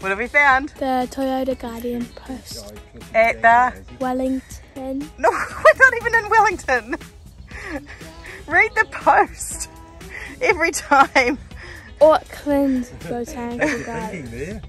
What have we found? The Toyota Guardian post. At the... Wellington. No, we're not even in Wellington. Read the post every time. Auckland Botanical Gardens.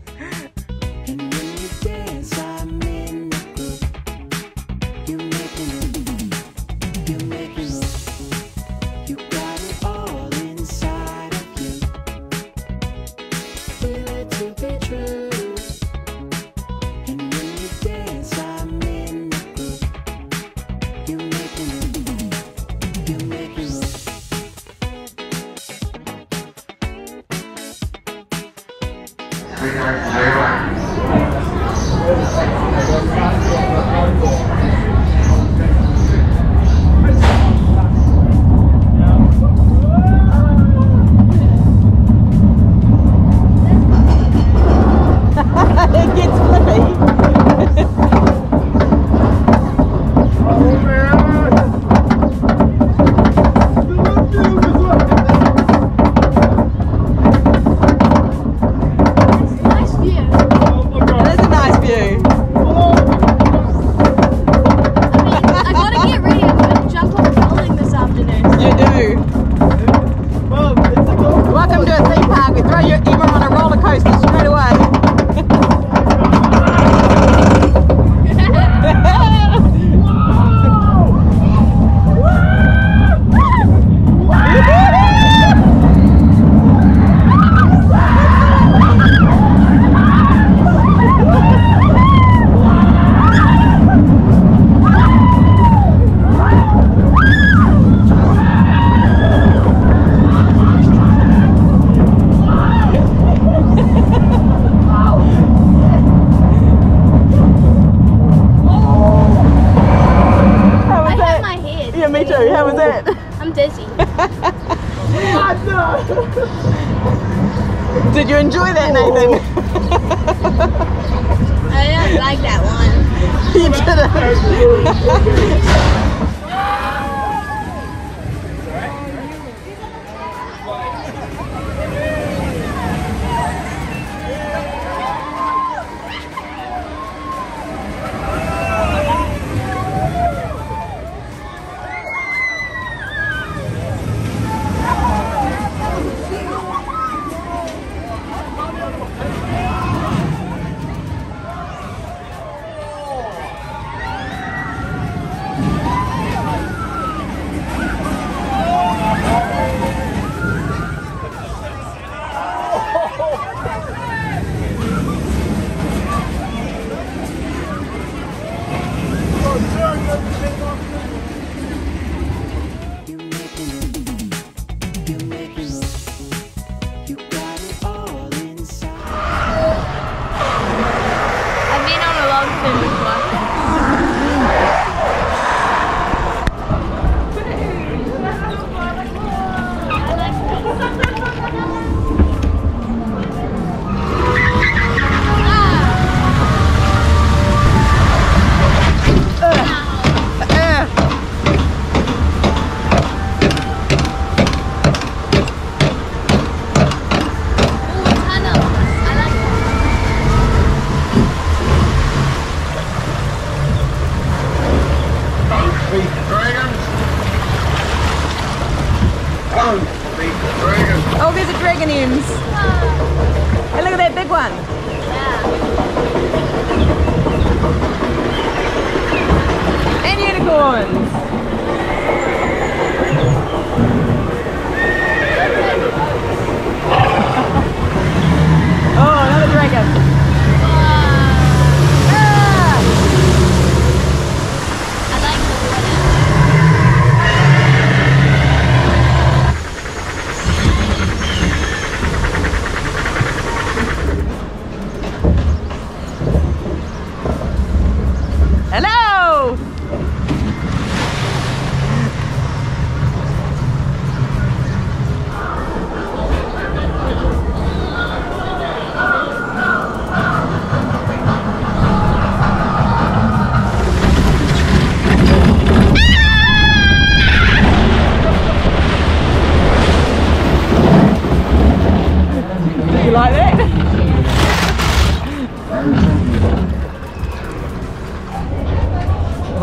Enjoy that, Nathan? I don't like that one. you didn't. Oh, there's a dragon Ems. Hey, look at that big one. And unicorns.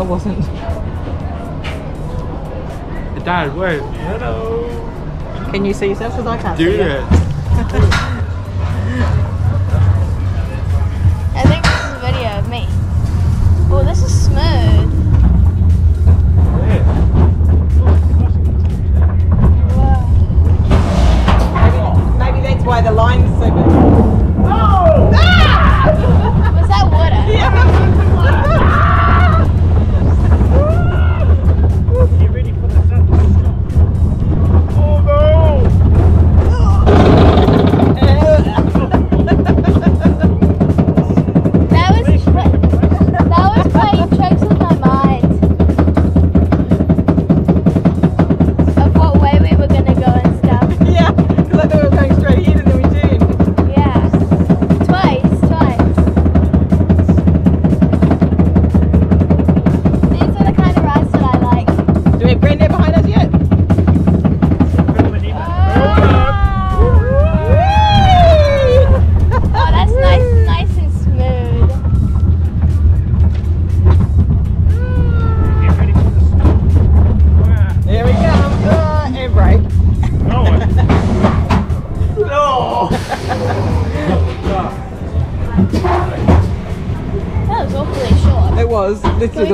Wasn't. Dad, wait. Hello. Can you see yourself? Because I can't Do see it. I think this is a video of me. Oh, this is smooth. Maybe, maybe that's why the line's so big. Was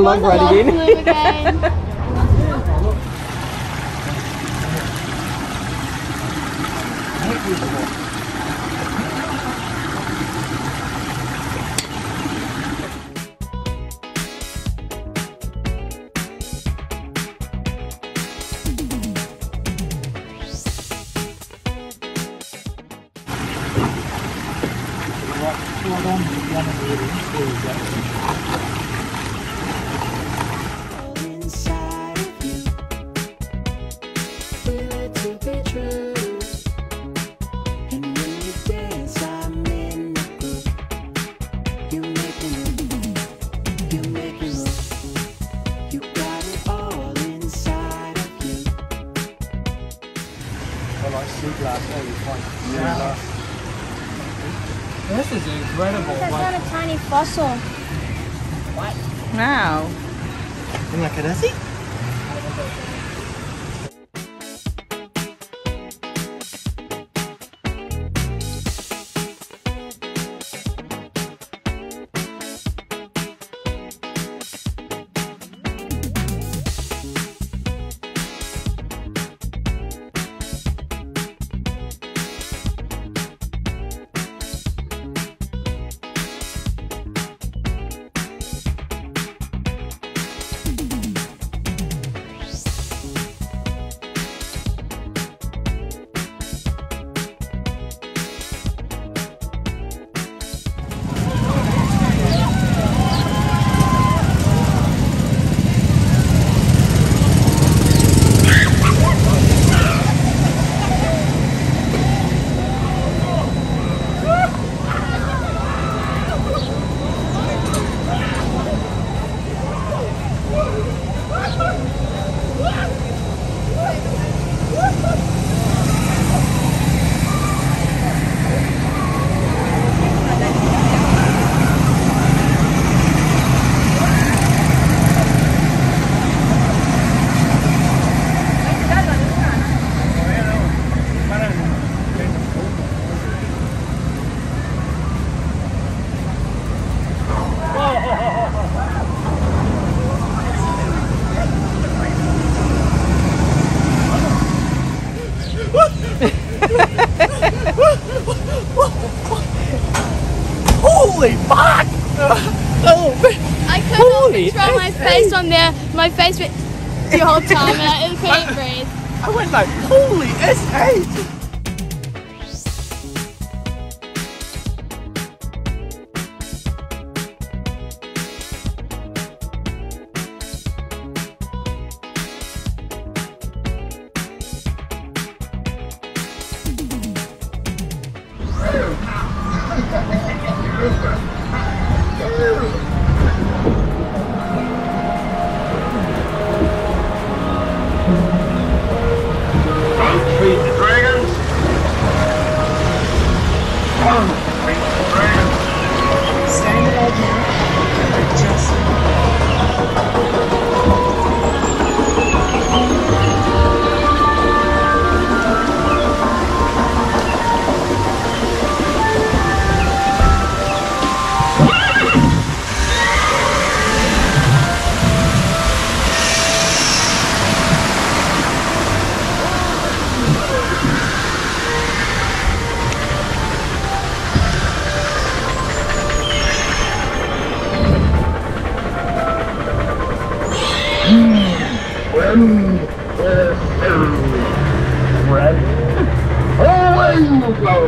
Let's do Can long ride again. again? Glass, there you. Yeah. This is incredible. That's not a tiny fossil. What? Now. Look at us. Holy face on there. My face went the whole time and I couldn't breathe. I went like, holy S8!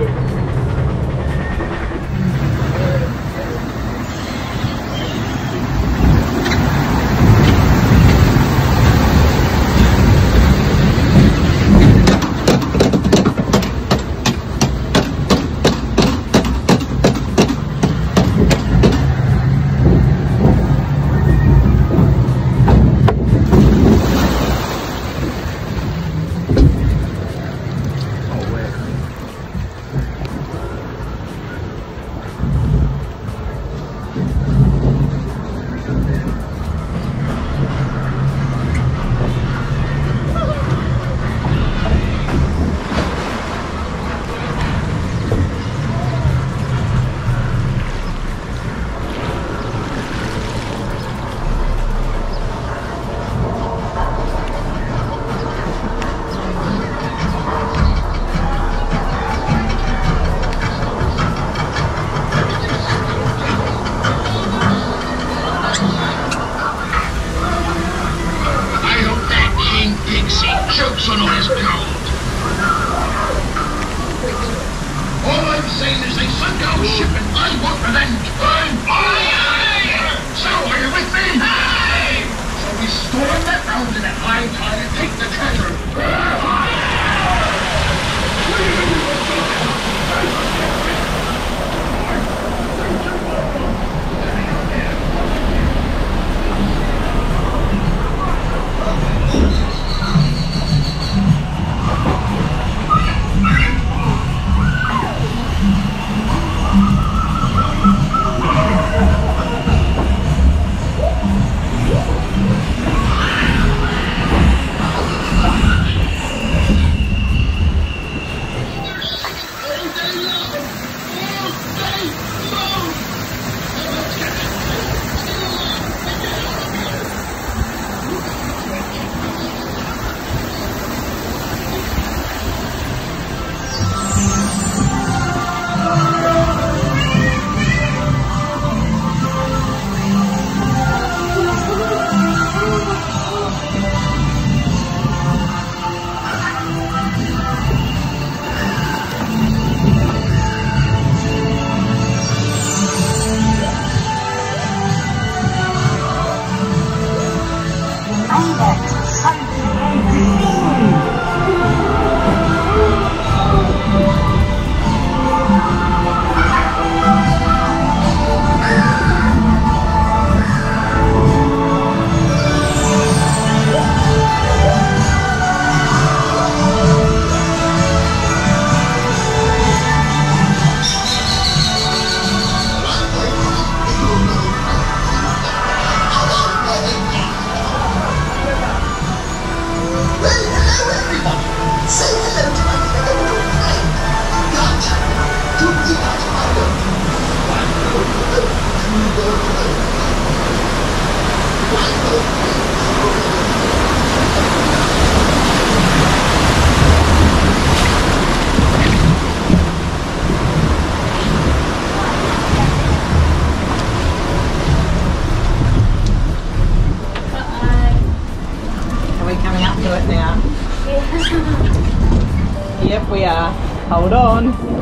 Go! Now? yep, we are. Hold on.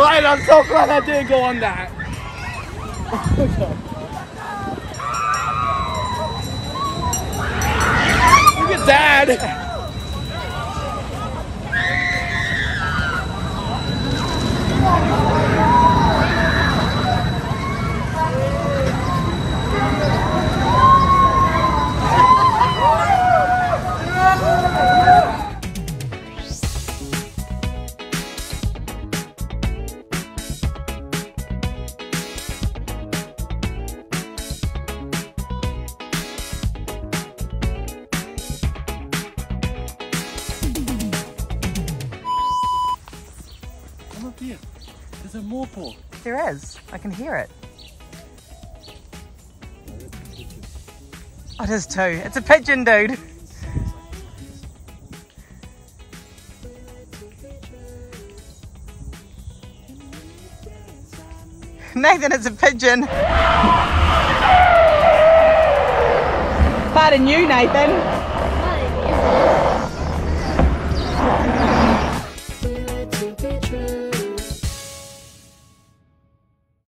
Right, I'm so glad I didn't go on that. Look at Dad. Come up here. There's a morphle. There is. I can hear it. Oh, it is too. It's a pigeon, dude. Nathan, it's a pigeon. Pardon you, Nathan.